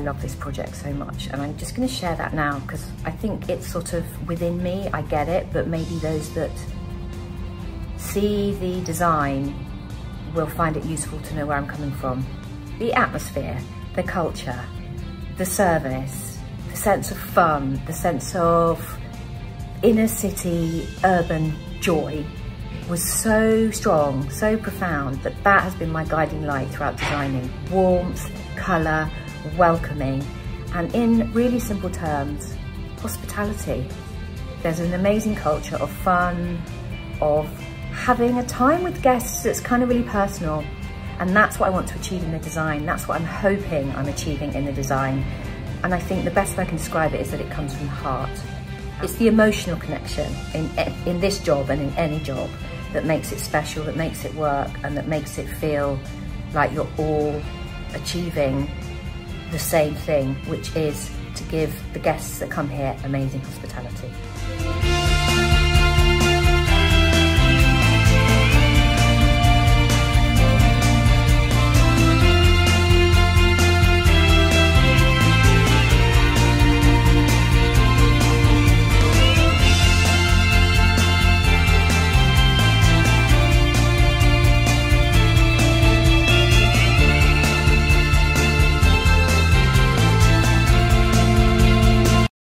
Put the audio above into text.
love this project so much and I'm just going to share that now because I think it's sort of within me, I get it, but maybe those that see the design will find it useful to know where I'm coming from. The atmosphere, the culture, the service, the sense of fun, the sense of inner city urban joy was so strong, so profound that that has been my guiding light throughout designing. Warmth, colour, welcoming, and in really simple terms, hospitality. There's an amazing culture of fun, of having a time with guests that's kind of really personal. And that's what I want to achieve in the design. That's what I'm hoping I'm achieving in the design. And I think the best way I can describe it is that it comes from the heart. It's the emotional connection in, in this job and in any job that makes it special, that makes it work, and that makes it feel like you're all achieving the same thing, which is to give the guests that come here amazing hospitality.